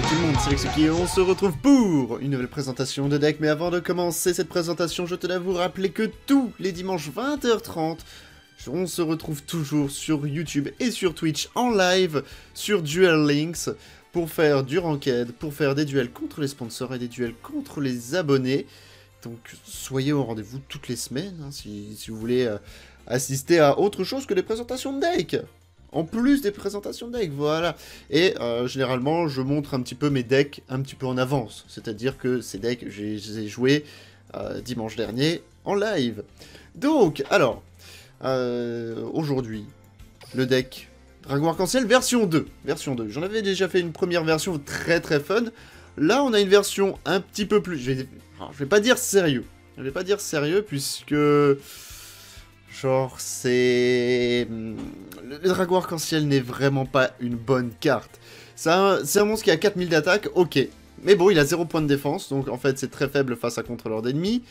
Salut tout le monde, c'est et on se retrouve pour une nouvelle présentation de deck. Mais avant de commencer cette présentation, je tenais à vous rappeler que tous les dimanches 20h30, on se retrouve toujours sur YouTube et sur Twitch en live sur Duel Links pour faire du ranked, pour faire des duels contre les sponsors et des duels contre les abonnés. Donc soyez au rendez-vous toutes les semaines hein, si, si, vous voulez euh, assister à autre chose que des présentations de deck. En plus des présentations de deck, voilà. Et euh, généralement, je montre un petit peu mes decks un petit peu en avance. C'est-à-dire que ces decks, je les ai joués euh, dimanche dernier en live. Donc, alors, euh, aujourd'hui, le deck Dragon Arc-en-Ciel version 2. Version 2. J'en avais déjà fait une première version très très fun. Là, on a une version un petit peu plus... Je vais, alors, je vais pas dire sérieux. Je vais pas dire sérieux puisque... Genre, c'est... Le dragon arc-en-ciel n'est vraiment pas une bonne carte. C'est un, monstre qui a 4000 d'attaque, ok. Mais bon, il a 0 points de défense, donc en fait c'est très faible face à contrôleur d'ennemis.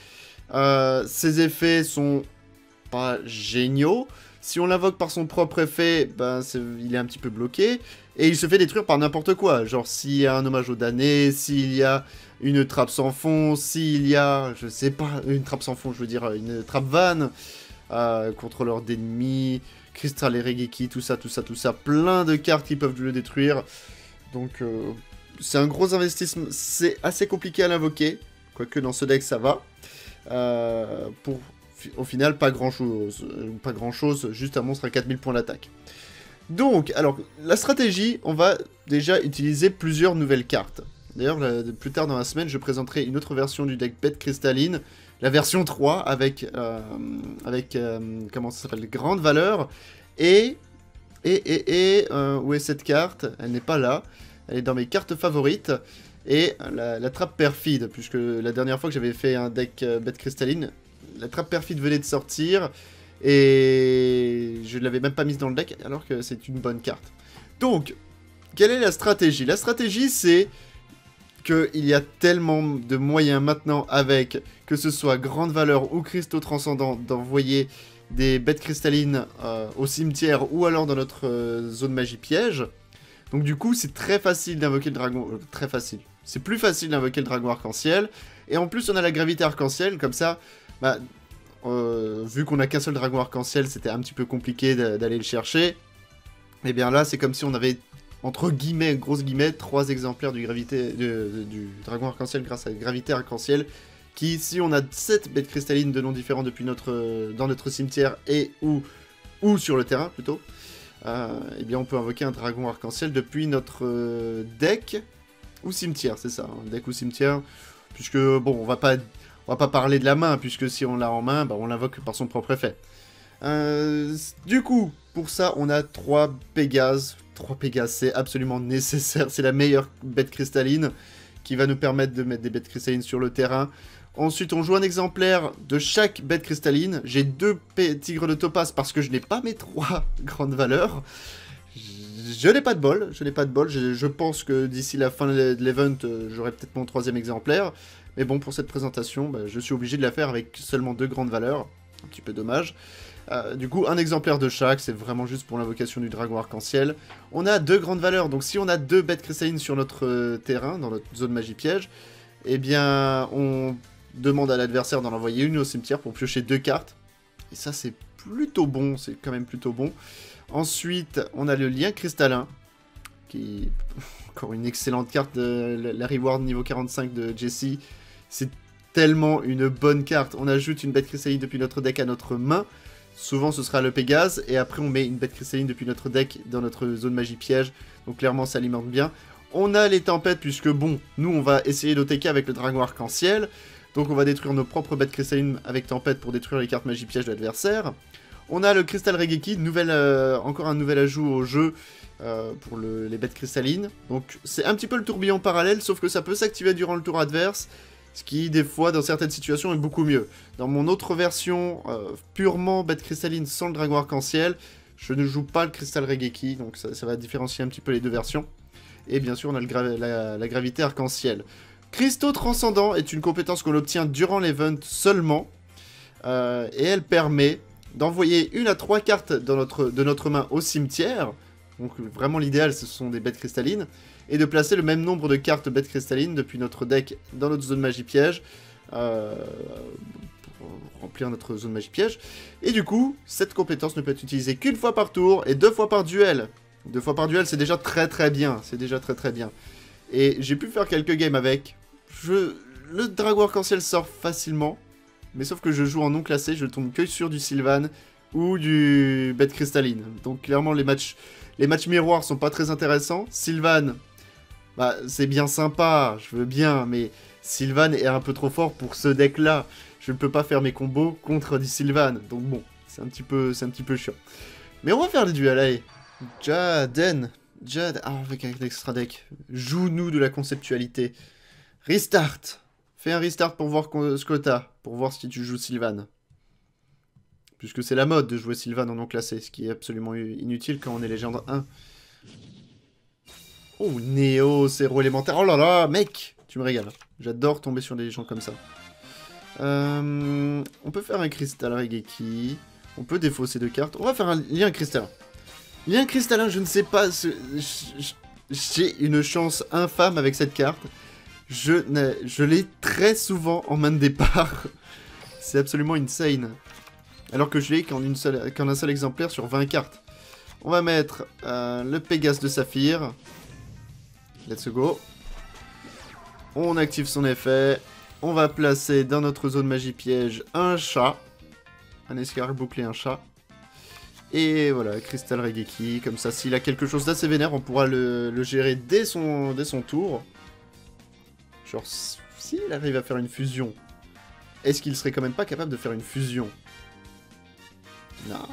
Euh, ses effets sont pas géniaux. Si on l'invoque par son propre effet, ben, il est un petit peu bloqué. Et il se fait détruire par n'importe quoi. Genre s'il y a un hommage au damné, s'il y a une trappe sans fond, s'il y a, je sais pas, une trappe sans fond, je veux dire, une trappe vanne euh, contrôleur d'ennemis, Crystal et Regeki, tout ça, tout ça, tout ça, plein de cartes qui peuvent le détruire. Donc euh, c'est un gros investissement, c'est assez compliqué à l'invoquer, quoique dans ce deck ça va. Euh, au final pas grand chose, pas grand chose, juste un monstre à 4000 points d'attaque. Donc, alors, la stratégie, on va déjà utiliser plusieurs nouvelles cartes. D'ailleurs, plus tard dans la semaine, je présenterai une autre version du deck Bête Cristalline, la version 3 avec, euh, euh, comment ça s'appelle, grande valeur. Et, et, et, et euh, où est cette carte? Elle n'est pas là. Elle est dans mes cartes favorites. Et la, la trappe perfide, puisque la dernière fois que j'avais fait un deck bête cristalline, la trappe perfide venait de sortir. Et je ne l'avais même pas mise dans le deck, alors que c'est une bonne carte. Donc, quelle est la stratégie? La stratégie, c'est qu'il y a tellement de moyens maintenant avec, que ce soit grande valeur ou cristaux transcendants, d'envoyer des bêtes cristallines euh, au cimetière ou alors dans notre euh, zone magie piège. Donc du coup, c'est très facile d'invoquer le dragon... Euh, très facile. C'est plus facile d'invoquer le dragon arc-en-ciel. Et en plus, on a la gravité arc-en-ciel, comme ça... Bah, vu qu'on a qu'un seul dragon arc-en-ciel, c'était un petit peu compliqué d'aller le chercher. Et eh bien là, c'est comme si on avait entre guillemets, grosses guillemets, trois exemplaires du, gravité, du dragon arc-en-ciel grâce à gravité arc-en-ciel, qui, si on a 7 bêtes cristallines de noms différents depuis notre, dans notre cimetière et ou, ou sur le terrain plutôt, euh, eh bien on peut invoquer un dragon arc-en-ciel depuis notre euh, deck ou cimetière, c'est ça, hein, deck ou cimetière, puisque bon, on va pas, on va pas parler de la main, puisque si on l'a en main, bah, on l'invoque par son propre effet. Euh, du coup, pour ça, on a 3 Pégases, 3 Pégases, c'est absolument nécessaire. C'est la meilleure bête cristalline qui va nous permettre de mettre des bêtes cristallines sur le terrain. Ensuite, on joue un exemplaire de chaque bête cristalline. J'ai deux tigres de topaz parce que je n'ai pas mes trois grandes valeurs. Je n'ai pas de bol, je n'ai pas de bol. Je, pense que d'ici la fin de l'event, euh, j'aurai peut-être mon troisième exemplaire. Mais bon, pour cette présentation, bah, je suis obligé de la faire avec seulement deux grandes valeurs. Un petit peu dommage. Euh, du coup, un exemplaire de chaque, c'est vraiment juste pour l'invocation du dragon arc-en-ciel. On a deux grandes valeurs, donc si on a deux bêtes cristallines sur notre euh, terrain, dans notre zone magie piège, eh bien, on demande à l'adversaire d'en envoyer une au cimetière pour piocher deux cartes. Et ça, c'est plutôt bon, c'est quand même plutôt bon. Ensuite, on a le lien cristallin, qui encore une excellente carte de la reward niveau 45 de Jesse. C'est tellement une bonne carte. On ajoute une bête cristalline depuis notre deck à notre main. Souvent, ce sera le Pégase, et après, on met une bête cristalline depuis notre deck dans notre zone magie piège. Donc, clairement, ça alimente bien. On a les tempêtes, puisque, bon, nous, on va essayer d'OTK avec le dragon arc-en-ciel. Donc, on va détruire nos propres bêtes cristallines avec tempête pour détruire les cartes magie piège de l'adversaire. On a le Crystal Regeki, nouvelle, euh, encore un nouvel ajout au jeu euh, pour les bêtes cristallines. Donc, c'est un petit peu le tourbillon parallèle, sauf que ça peut s'activer durant le tour adverse. Ce qui, des fois, dans certaines situations, est beaucoup mieux. Dans mon autre version, euh, purement bête cristalline sans le dragon arc-en-ciel, je ne joue pas le cristal Regeki, donc ça, va différencier un petit peu les deux versions. Et bien sûr, on a la, gravité arc-en-ciel. Cristaux transcendant est une compétence qu'on obtient durant l'event seulement. Euh, et elle permet d'envoyer une à trois cartes de notre main au cimetière. Donc vraiment l'idéal, ce sont des bêtes cristallines. Et de placer le même nombre de cartes bêtes cristallines depuis notre deck dans notre zone magie piège. Euh, pour remplir notre zone magie piège. Et du coup, cette compétence ne peut être utilisée qu'une fois par tour et deux fois par duel. Deux fois par duel, c'est déjà très très bien. C'est déjà très très bien. Et j'ai pu faire quelques games avec. Je... Le Dragon Arc-en-Ciel sort facilement. Mais sauf que je joue en non classé, je tombe que sur du Sylvan ou du Bête Cristalline. Donc clairement, les matchs, les matchs miroirs sont pas très intéressants. Sylvan, bah, c'est bien sympa, je veux bien, mais Sylvan est un peu trop fort pour ce deck-là. Je ne peux pas faire mes combos contre du Sylvan. Donc bon, c'est un, petit peu, un petit peu chiant. Mais on va faire les duels, allez. Jaden. Jad, ah, avec un extra deck. Joue-nous de la conceptualité. Restart. Fais un restart pour voir ce que t'as, pour voir si tu joues Sylvan. Puisque c'est la mode de jouer Sylvan en non classé, ce qui est absolument inutile quand on est légende 1. Oh, Néo, héros élémentaire. Oh là là, mec Tu me régales. J'adore tomber sur des gens comme ça. Euh, on peut faire un cristal Regeki. On peut défausser deux cartes. On va faire un lien cristallin. Lien cristallin, je ne sais pas... J'ai une chance infâme avec cette carte. Je, je l'ai très souvent en main de départ. C'est absolument insane. Alors que je l'ai qu'en un seul exemplaire sur 20 cartes. On va mettre euh, le Pégase de Saphir. Let's go. On active son effet. On va placer dans notre zone magie piège un chat. Un escarboucle et un chat. Et voilà, Crystal Regeki. Comme ça, s'il a quelque chose d'assez vénère, on pourra le, gérer dès son, dès son tour. Genre, s'il arrive à faire une fusion, est-ce qu'il serait quand même pas capable de faire une fusion? Non.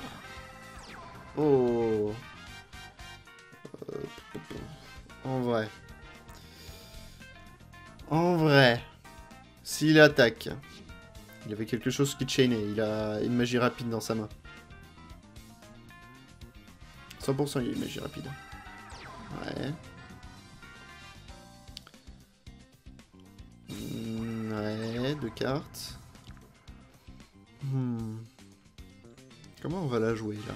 Oh. Euh, en vrai. En vrai. S'il attaque. Il avait quelque chose qui chainait. Il a une magie rapide dans sa main. 100% il a une magie rapide. Ouais. deux cartes. Hmm. Comment on va la jouer, là?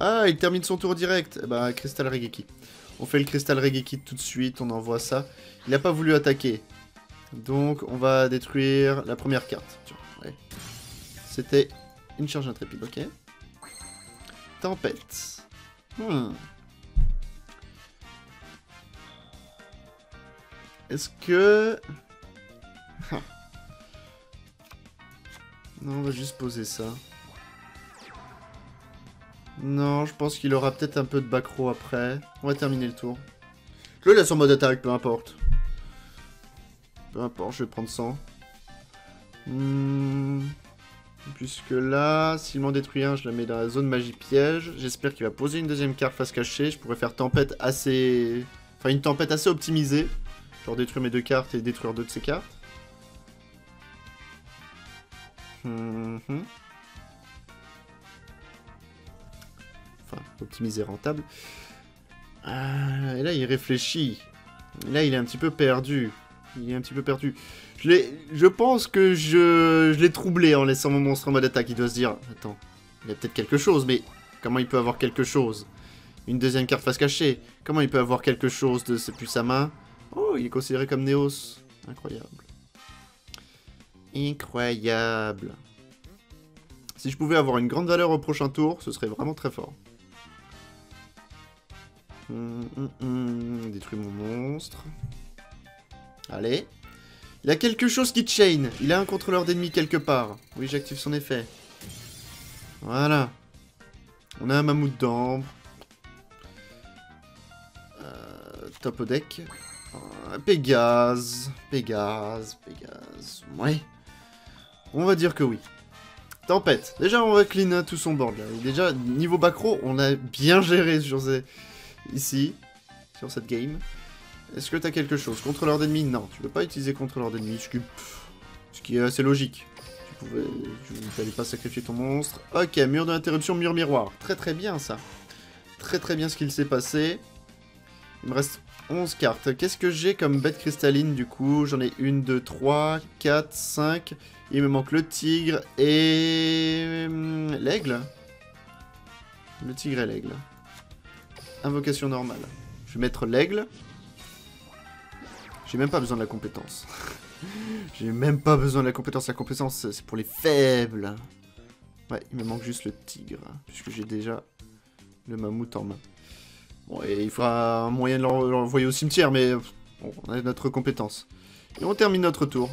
Ah, il termine son tour direct Bah, Crystal Regeki. On fait le Crystal Regeki tout de suite, on envoie ça. Il n'a pas voulu attaquer. Donc, on va détruire la première carte. C'était une charge intrépide, ok. Tempête. Hmm. Est-ce que... Non, on va juste poser ça. Non, je pense qu'il aura peut-être un peu de back après. On va terminer le tour. Je le laisse en mode attaque, peu importe. Peu importe, je vais prendre 100. Hmm. Puisque là, s'il m'en détruit un, je la mets dans la zone magie piège. J'espère qu'il va poser une deuxième carte face cachée. Je pourrais faire tempête assez... Enfin, une tempête assez optimisée. Genre détruire mes deux cartes et détruire deux de ces cartes. Mhm. Enfin, optimiser rentable. Ah, et là, il réfléchit. là, il est un petit peu perdu. Il est un petit peu perdu. Je, je pense que je, je l'ai troublé en laissant mon monstre en mode attaque. Il doit se dire, attends, il y a peut-être quelque chose, mais comment il peut avoir quelque chose? Une deuxième carte face cachée. Comment il peut avoir quelque chose de... Plus sa main? Oh, il est considéré comme Néos. Incroyable. Incroyable. Si je pouvais avoir une grande valeur au prochain tour, ce serait vraiment très fort. Hum, hum, hum. Détruis mon monstre. Allez. Il a quelque chose qui chain. Il a un contrôleur d'ennemis quelque part. Oui, j'active son effet. Voilà. On a un mammouth d'ambre. Euh, top au deck. Euh, Pégase. Pégase. Pégase. Ouais. On va dire que oui. Tempête. Déjà, on va clean tout son board. Là. Déjà, niveau backrow, on a bien géré sur ces... ici, sur cette game. Est-ce que t'as quelque chose? Contrôleur d'ennemis Non, tu peux pas utiliser contrôleur d'ennemis, ce, ce qui est assez logique. Tu pouvais... Tu pas sacrifier ton monstre. Ok, mur d'interruption, mur miroir. Très très bien, ça. Très très bien ce qu'il s'est passé. Il me reste 11 cartes. Qu'est-ce que j'ai comme bête cristalline du coup? J'en ai une, deux, trois, quatre, cinq. Il me manque le tigre et... Hum, l'aigle Le tigre et l'aigle. Invocation normale. Je vais mettre l'aigle. J'ai même pas besoin de la compétence. J'ai même pas besoin de la compétence. La compétence, c'est pour les faibles. Ouais, il me manque juste le tigre. Puisque j'ai déjà le mammouth en main. Bon, et il faudra un moyen de l'envoyer au cimetière, mais on a notre compétence. Et on termine notre tour.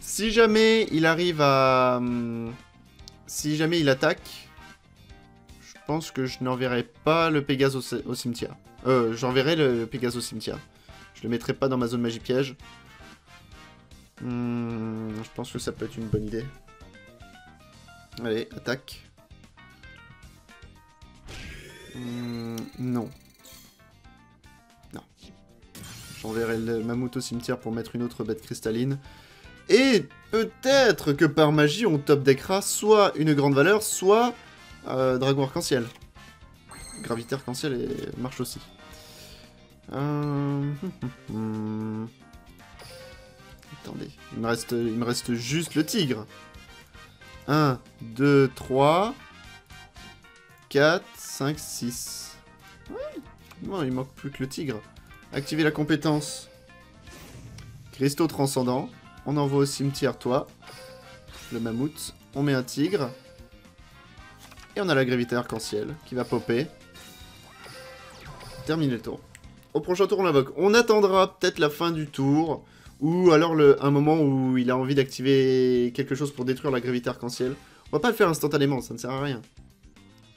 Si jamais il arrive à... Hum, si jamais il attaque, pense que je n'enverrai pas le Pégase au, cimetière. Euh, j'enverrai le, Pégase au cimetière. Je le mettrai pas dans ma zone magie piège. Hum, je pense que ça peut être une bonne idée. Allez, attaque. Hum, non. Non. J'enverrai le mammouth au cimetière pour mettre une autre bête cristalline. Et peut-être que par magie, on top deckera soit une grande valeur, soit euh, dragon arc-en-ciel. Gravité arc-en-ciel marche aussi. Euh, Attendez, il me, reste, il me reste juste le tigre. 1, 2, 3, 4, 5, 6. Ouais. il manque plus que le tigre. Activer la compétence. Cristaux transcendants. On envoie au cimetière toi. Le mammouth. On met un tigre. Et on a la gravité arc-en-ciel qui va popper. Terminé le tour. Au prochain tour, on l'invoque. On attendra peut-être la fin du tour. Ou alors un moment où il a envie d'activer quelque chose pour détruire la gravité arc-en-ciel. On va pas le faire instantanément, ça ne sert à rien.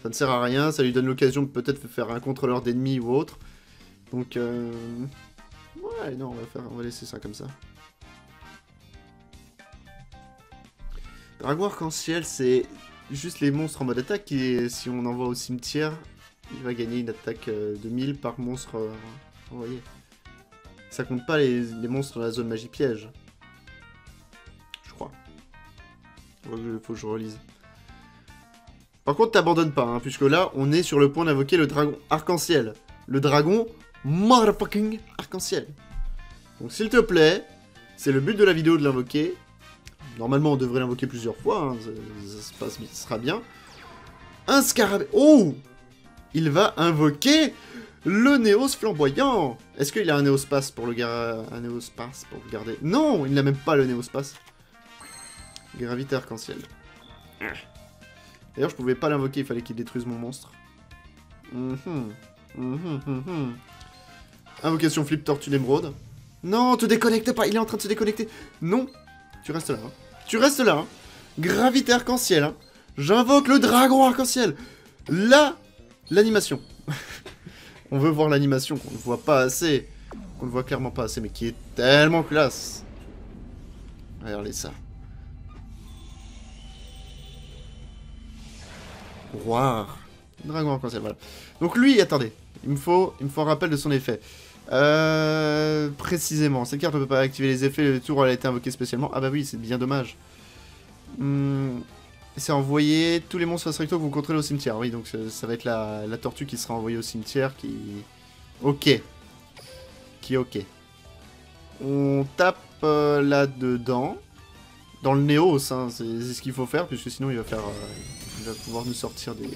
Ça ne sert à rien, ça lui donne l'occasion de peut-être faire un contrôleur d'ennemis ou autre. Donc, euh... Ouais, non, on va, faire... on va laisser ça comme ça. Dragon arc-en-ciel, c'est juste les monstres en mode attaque et si on envoie au cimetière, il va gagner une attaque euh, de 1000 par monstre euh, envoyé. Ça compte pas les, monstres dans la zone magie piège. Je crois. Il faut que je relise. Par contre, t'abandonnes pas, hein, puisque là, on est sur le point d'invoquer le dragon arc-en-ciel. Le dragon motherfucking arc-en-ciel. Donc s'il te plaît, c'est le but de la vidéo de l'invoquer. Normalement, on devrait l'invoquer plusieurs fois, hein, ça, ça, sera bien. Un scarabée... Oh Il va invoquer le Néos flamboyant Est-ce qu'il a un Néospace pour le un Néospace pour le garder? Non Il n'a même pas le Néospace. Gravité arc-en-ciel. D'ailleurs, je pouvais pas l'invoquer, il fallait qu'il détruise mon monstre. Mhm. Mhm, mhm, Invocation flip tortue d'émeraude. Non, te déconnecte pas, il est en train de se déconnecter. Non, tu restes là. Hein. Tu restes là. Hein. Gravité arc-en-ciel. Hein. J'invoque le dragon arc-en-ciel. Là, l'animation. On veut voir l'animation qu'on ne voit pas assez. Qu'on ne voit clairement pas assez, mais qui est tellement classe. Regardez ça. Waouh Dragon arc-en-ciel, voilà. Donc lui, attendez. Il me faut, il me faut un rappel de son effet. Euh, précisément, cette carte ne peut pas activer les effets, le tour elle a été invoqué spécialement. Ah bah oui, c'est bien dommage. Hmm, c'est envoyer tous les monstres recto que vous contrôlez au cimetière. Oui, donc ça, va être la, tortue qui sera envoyée au cimetière qui... Ok. Qui est ok. On tape euh, là-dedans. Dans le Néos, hein, c'est ce qu'il faut faire, puisque sinon il va faire... Euh, pouvoir nous sortir des,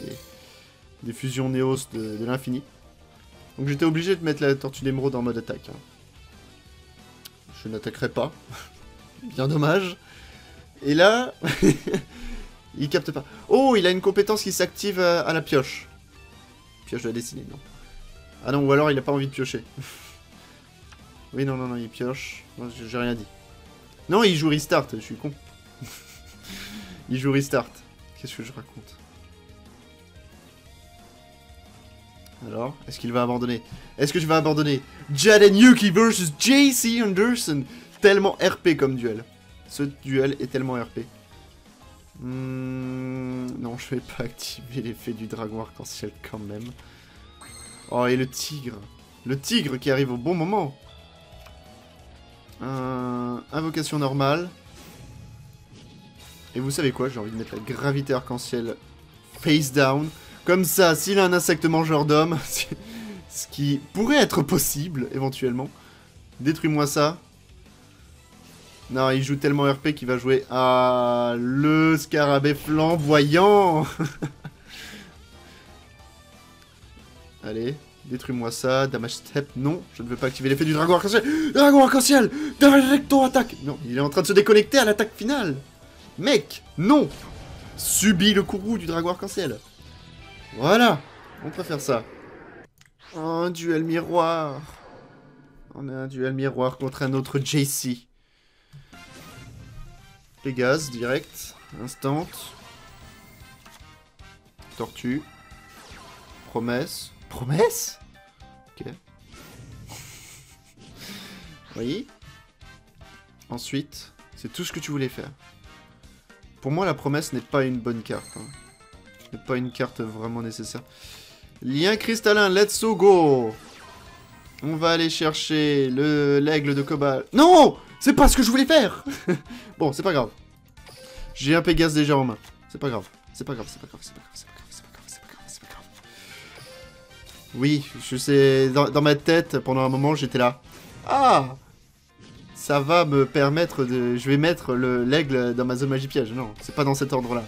des fusions Néos de l'infini. Donc j'étais obligé de mettre la tortue d'émeraude en mode attaque. Hein. Je n'attaquerai pas. Bien dommage. Et là... il capte pas. Oh, il a une compétence qui s'active euh, à la pioche. Pioche de la destinée, non. Ah non, ou alors il a pas envie de piocher. oui, non, non, non, il pioche. J'ai rien dit. Non, il joue restart, je suis con. il joue restart. Qu'est-ce que je raconte? Alors, est-ce qu'il va abandonner? Est-ce que tu vas abandonner? Jaden Yuki versus JC Anderson Tellement RP comme duel. Ce duel est tellement RP. Hmm, non, je vais pas activer l'effet du dragon arc-en-ciel quand même. Oh, et le tigre. Le tigre qui arrive au bon moment. invocation normale. Et vous savez quoi? J'ai envie de mettre la gravité arc-en-ciel face down. Comme ça, s'il a un insecte mangeur d'hommes, ce qui pourrait être possible, éventuellement, détruis-moi ça. Non, il joue tellement RP qu'il va jouer à le scarabée flamboyant. Allez, Détruis-moi ça. Damage step. Non, je ne veux pas activer l'effet du dragon arc-en-ciel. Dragon arc-en-ciel Directo attaque Non, il est en train de se déconnecter à l'attaque finale. Mec, non Subis le courroux du dragon arc-en-ciel. Voilà, on peut faire ça. Un duel miroir. On a un duel miroir contre un autre JC. Pégase, direct. Instant. Tortue. Promesse. Promesse? Ok. oui. Ensuite, c'est tout ce que tu voulais faire. Pour moi, la promesse n'est pas une bonne carte. Hein. N'est pas une carte vraiment nécessaire. Lien cristallin, let's go On va aller chercher le l'aigle de Cobalt. Non C'est pas ce que je voulais faire Bon, c'est pas grave. J'ai un Pégase déjà en main. C'est pas grave. C'est pas grave, c'est pas grave, c'est pas grave, c'est pas grave, c'est pas grave, c'est pas grave, c'est pas grave. Oui, je sais, dans, ma tête, pendant un moment, j'étais là. Ah Ça va me permettre de... Je vais mettre l'aigle dans ma zone magie piège. Non, c'est pas dans cet ordre-là.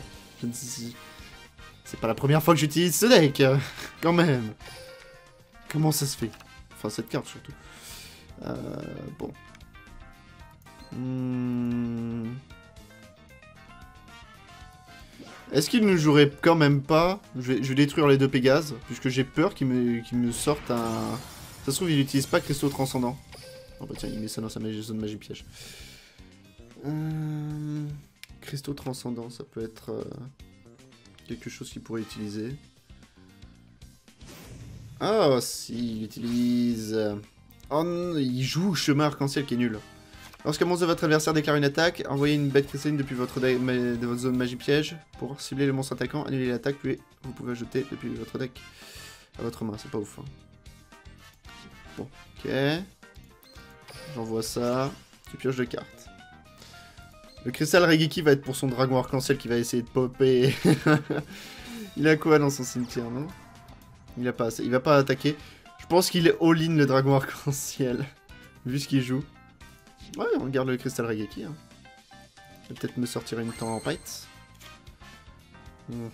C'est pas la première fois que j'utilise ce deck, quand même. Comment ça se fait? Enfin, cette carte, surtout. Euh, bon. Hmm... Est-ce qu'il ne jouerait quand même pas? Je vais, détruire les deux Pégases, puisque j'ai peur qu'il me, sorte un... Ça se trouve, il n'utilise pas Cristaux Transcendant. Oh bah tiens, il met ça dans sa zone magie piège. Euh... Cristaux Transcendant, ça peut être euh, quelque chose qu'il pourrait utiliser. Ah, si, il utilise... Oh, il joue Chemin Arc-en-Ciel qui est nul. Lorsqu'un monstre de votre adversaire déclare une attaque, envoyez une bête cristalline depuis votre, de votre zone magie piège pour cibler le monstre attaquant, annuler l'attaque, puis vous pouvez ajouter depuis votre deck à votre main. C'est pas ouf. Hein. Bon, ok. J'envoie ça. Tu pioches de cartes. Le cristal Regeki va être pour son dragon arc-en-ciel qui va essayer de popper. il a quoi dans son cimetière, non? Il a pas. Il va pas attaquer. Je pense qu'il est all-in le dragon arc-en-ciel. Vu ce qu'il joue. Ouais, on garde le cristal Regeki. Hein. Je vais peut-être me sortir une tempête. Mhm.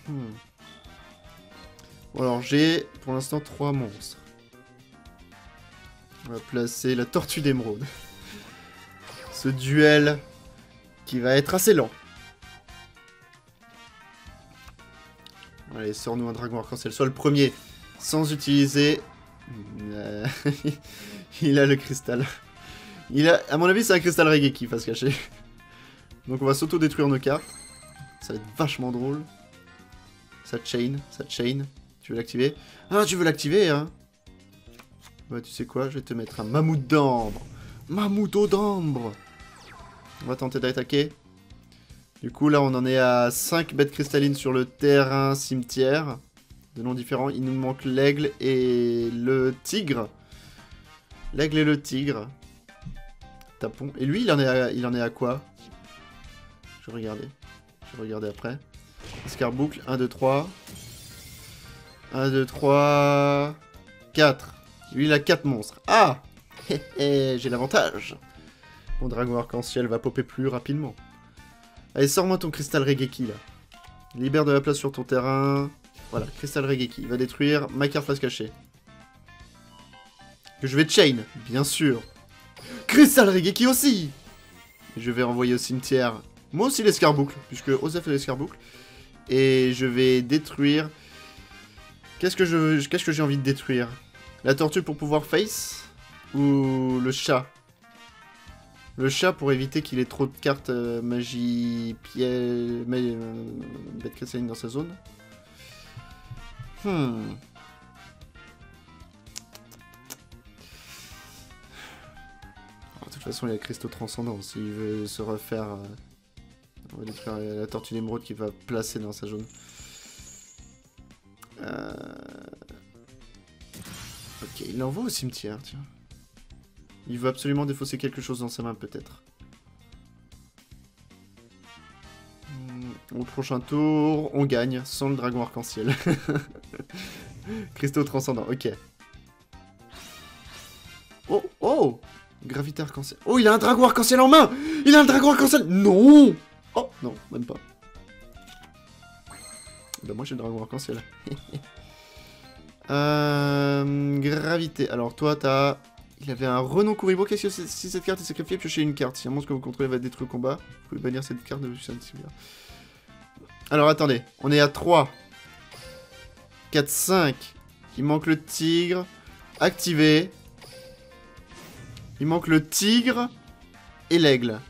Bon alors j'ai pour l'instant trois monstres. On va placer la tortue d'émeraude. Ce duel qui va être assez lent. Allez, sors-nous un dragon arc-en-ciel. Le premier, sans utiliser... Euh, il a le cristal. Il a, à mon avis, c'est un cristal reggae qui va se cacher. Donc on va s'auto-détruire nos cartes. Ça va être vachement drôle. Ça chain, ça chain. Tu veux l'activer? Ah, tu veux l'activer, hein Bah, tu sais quoi? Je vais te mettre un mammouth d'ambre. Mammouth d'ambre On va tenter d'attaquer. Du coup, là, on en est à 5 bêtes cristallines sur le terrain cimetière. De noms différents. Il nous manque l'aigle et le tigre. L'aigle et le tigre. Tapon. Et lui, il en est à, il en est à quoi? Je vais regarder. Je vais regarder après. Escarboucle, 1, 2, 3. 1, 2, 3... 4. Lui, il a 4 monstres. Ah J'ai l'avantage. Mon dragon arc-en-ciel va popper plus rapidement. Allez, sors-moi ton cristal Regeki, là. Libère de la place sur ton terrain. Voilà, cristal Regeki. Il va détruire ma carte face cachée. Que je vais chain, bien sûr. Crystal Regeki aussi Je vais envoyer au cimetière, moi aussi l'escarboucle, puisque Osef est l'escarboucle. Et je vais détruire... Qu'est-ce que qu'est-ce que j'ai envie de détruire? La tortue pour pouvoir face? Ou le chat? Le chat pour éviter qu'il ait trop de cartes euh, magie, piège, euh, bête cristalline dans sa zone. Hmm. De toute façon, il y a Cristaux Transcendant. S'il veut se refaire... Euh, on va détruire la tortue d'émeraude qu'il va placer dans sa zone. Euh, ok, il l'envoie au cimetière, tiens. Il veut absolument défausser quelque chose dans sa main, peut-être. Hmm, au prochain tour, on gagne sans le dragon arc-en-ciel. Cristaux transcendant, ok. Oh, oh Gravité arc-en-ciel. Oh, il a un dragon arc-en-ciel en main Il a un dragon arc-en-ciel Non Oh, non, même pas. Bah moi j'ai le dragon arc-en-ciel. Euh, gravité. Alors toi, t'as... Il avait un renom Kuribo. Qu'est-ce que si cette carte est sacrifiée, piochez une carte. Si un monstre que vous contrôlez va détruire le combat, vous pouvez bannir cette carte de Alors attendez, on est à 3, 4, 5. Il manque le tigre. Activé. Il manque le tigre et l'aigle.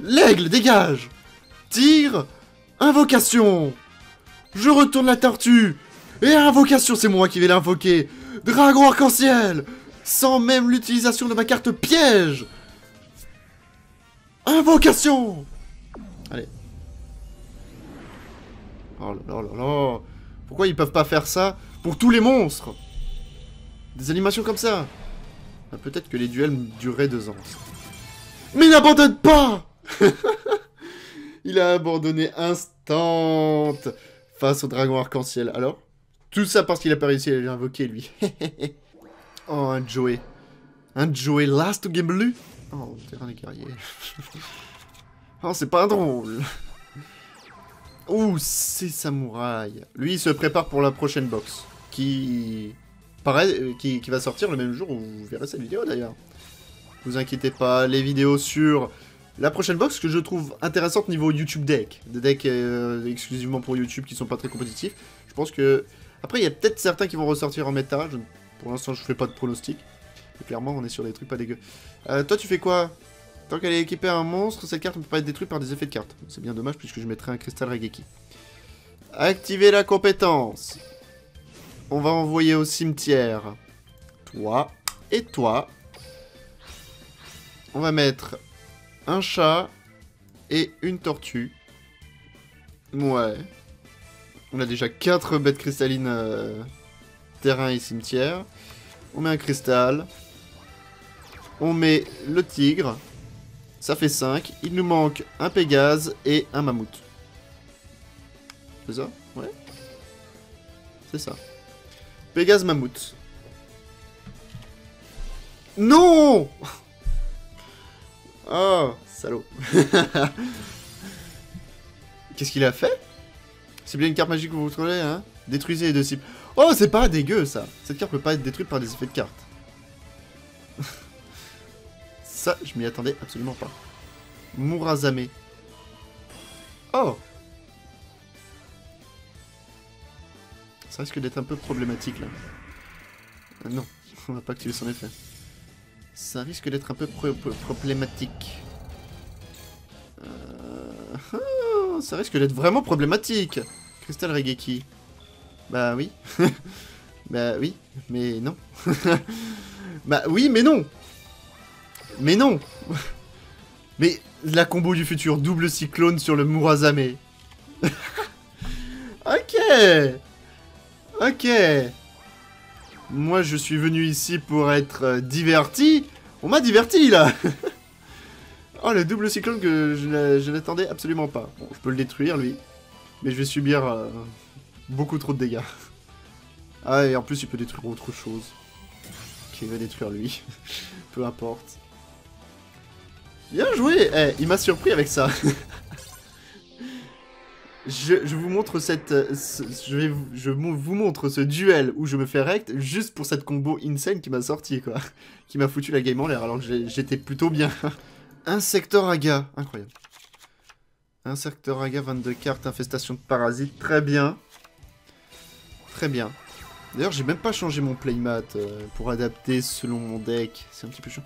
L'aigle, dégage Tigre, invocation Je retourne la tortue Et invocation, c'est moi qui vais l'invoquer Dragon arc-en-ciel Sans même l'utilisation de ma carte piège. Invocation. Allez. Oh là là là Pourquoi ils peuvent pas faire ça pour tous les monstres? Des animations comme ça. Ah, Peut-être que les duels dureraient deux ans. Mais n'abandonne pas! Il a abandonné instant face au dragon arc-en-ciel. Alors? Tout ça parce qu'il a pas réussi à l'invoquer, lui. oh, un Joey. Un Joey last game bleu Oh, terrain des guerriers. oh, c'est pas drôle. Ouh, c'est samouraï. Lui, il se prépare pour la prochaine box. Qui... Pareil, euh, qui, qui va sortir le même jour où vous verrez cette vidéo, d'ailleurs. Vous inquiétez pas, les vidéos sur la prochaine box que je trouve intéressante niveau YouTube deck, des decks euh, exclusivement pour YouTube qui sont pas très compétitifs. Je pense que... Après, il y a peut-être certains qui vont ressortir en méta. Pour l'instant, je fais pas de pronostic. clairement, on est sur des trucs pas dégueux. Euh, toi, tu fais quoi? Tant qu'elle est équipée à un monstre, cette carte ne peut pas être détruite par des effets de carte. C'est bien dommage puisque je mettrai un cristal Regeki. Activer la compétence. On va envoyer au cimetière. Toi et toi. On va mettre un chat et une tortue. Ouais. On a déjà 4 bêtes cristallines euh, terrain et cimetière. On met un cristal. On met le tigre. Ça fait 5. Il nous manque un Pégase et un mammouth. C'est ça? Ouais. C'est ça. Pégase mammouth. Non Oh, salaud. Qu'est-ce qu'il a fait? C'est bien une carte magique que vous trouvez, hein Détruisez les deux cibles. Oh, c'est pas dégueu, ça Cette carte peut pas être détruite par des effets de carte. ça, je m'y attendais absolument pas. Murazame. Oh Ça risque d'être un peu problématique, là. Euh, non, on va pas activer son effet. Ça risque d'être un peu problématique. Euh, ça risque d'être vraiment problématique. Crystal Regeki. Bah oui. bah oui, mais non. bah oui, mais non. Mais non. mais la combo du futur, double cyclone sur le Murazame. ok. Ok. Moi, je suis venu ici pour être euh, diverti. On m'a diverti, là Oh, le double cyclone que je n'attendais absolument pas. Bon, je peux le détruire, lui. Mais je vais subir euh, beaucoup trop de dégâts. Ah, et en plus, il peut détruire autre chose. Qui va détruire lui. Peu importe. Bien joué Eh, il m'a surpris avec ça je, vous montre cette, euh, je, vous montre ce duel où je me fais rect juste pour cette combo insane qui m'a sorti quoi, qui m'a foutu la game en l'air alors que j'étais plutôt bien. Insectoraga, incroyable. Insectoraga, 22 cartes, infestation de parasites, très bien. Très bien. D'ailleurs, j'ai même pas changé mon playmat euh, pour adapter selon mon deck. C'est un petit peu chaud.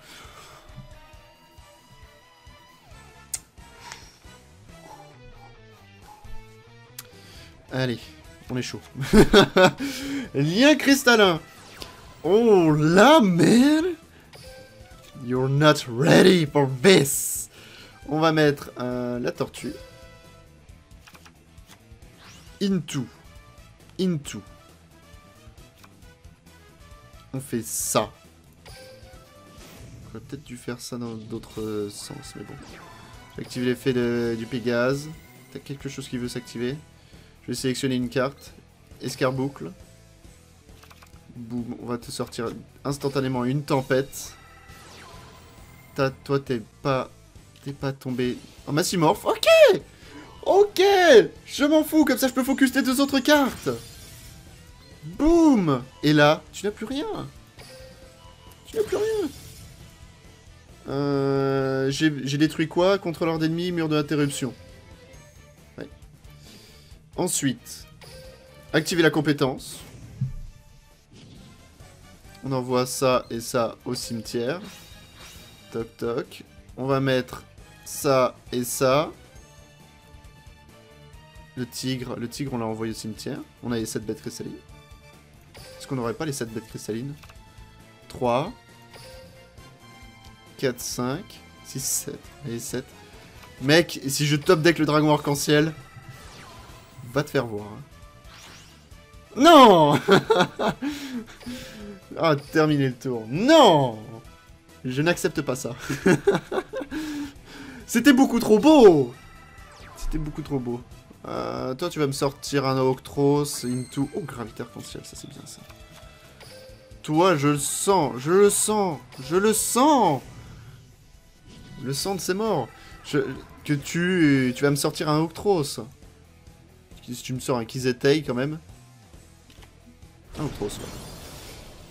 Allez, on est chaud. Lien cristallin. Oh là, man You're not ready for this On va mettre euh, la tortue. Into. Into. On fait ça. On aurait peut-être dû faire ça dans d'autres sens, mais bon. J'active l'effet du Pégase. T'as quelque chose qui veut s'activer je vais sélectionner une carte. Escarboucle. Boum, on va te sortir instantanément une tempête. Toi, t'es pas... T'es pas tombé... En Massimorph Ok Ok Je m'en fous, comme ça je peux focus tes deux autres cartes Boum Et là, tu n'as plus rien. Tu n'as plus rien. Euh, J'ai détruit quoi Contrôleur d'ennemis, mur de interruption? Ouais. Ensuite, activer la compétence. On envoie ça et ça au cimetière. Toc toc. On va mettre ça et ça. Le tigre, le tigre on l'a envoyé au cimetière. On a les 7 bêtes cristallines. Est-ce qu'on n'aurait pas les 7 bêtes cristallines? 3, 4, 5, 6, 7. Allez, 7. Mec, si je top deck le dragon arc-en-ciel, va te faire voir. Hein. Non Ah, terminé le tour. Non Je n'accepte pas ça. C'était beaucoup trop beau C'était beaucoup trop beau. Euh, toi, tu vas me sortir un Octros, Into... Oh, gravité arc-en-ciel, ça c'est bien ça. Toi, je le sens, je le sens, je le sens Le sang de ses morts. Je... Que tu... Tu vas me sortir un Octros. Si tu me sors un Kizetei, quand même. Un Octros, ouais.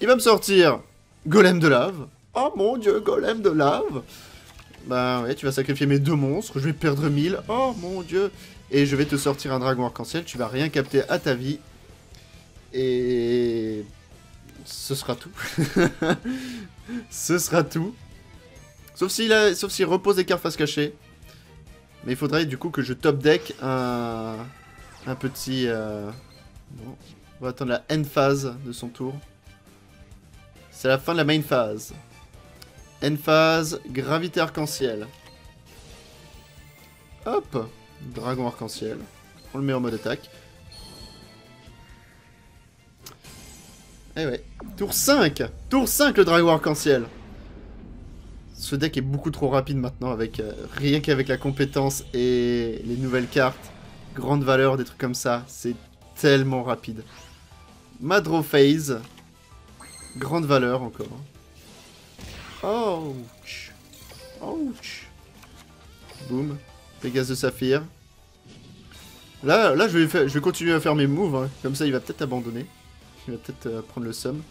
Il va me sortir Golem de lave. Oh mon dieu, Golem de lave Bah ouais, tu vas sacrifier mes deux monstres, je vais perdre 1000. Oh mon dieu et je vais te sortir un dragon arc-en-ciel, tu vas rien capter à ta vie. Et... Ce sera tout. Ce sera tout. Sauf s'il Sauf s'il repose des cartes face cachée. Mais il faudrait du coup que je top deck un... Un petit... Euh, bon. On va attendre la end phase de son tour. C'est la fin de la main phase. End phase, gravité arc-en-ciel. Hop Dragon arc-en-ciel. On le met en mode attaque. Eh ouais. Tour 5 Tour 5 le dragon arc-en-ciel Ce deck est beaucoup trop rapide maintenant, avec euh, rien qu'avec la compétence et les nouvelles cartes. Grande valeur, des trucs comme ça. C'est tellement rapide. Madro Phase. Grande valeur encore. Ouch. Ouch. Boum. Pégase de Saphir. Là, là je, vais continuer à faire mes moves. Hein. Comme ça, il va peut-être abandonner. Il va peut-être euh, prendre le somme.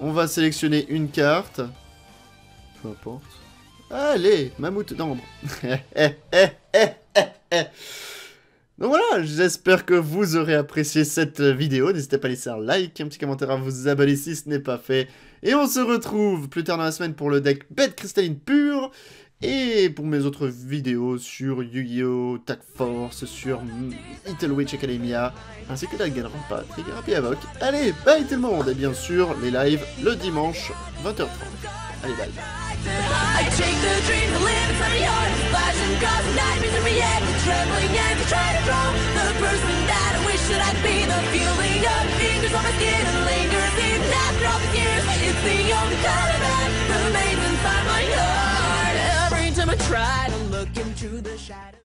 On va sélectionner une carte. Peu importe. Allez, mammouth d'ambre. Donc voilà, j'espère que vous aurez apprécié cette vidéo. N'hésitez pas à laisser un like, un petit commentaire, à vous abonner si ce n'est pas fait. Et on se retrouve plus tard dans la semaine pour le deck bête cristalline pure. Et pour mes autres vidéos sur Yu-Gi-Oh! Tag Force, sur Little Witch Academia, ainsi que Danganronpa, Trigger Happy Havoc. Allez, bye tout le monde Et bien sûr, les lives le dimanche, 20h30. Allez, bye I take the dream to live inside my heart Flashing across the nightmares in my head Trembling and trying to draw The person that I wish that I'd be. The feeling of fingers on my skin And lingers even after all these years. It's the only color that remains inside my heart. Every time I try to look into the shadow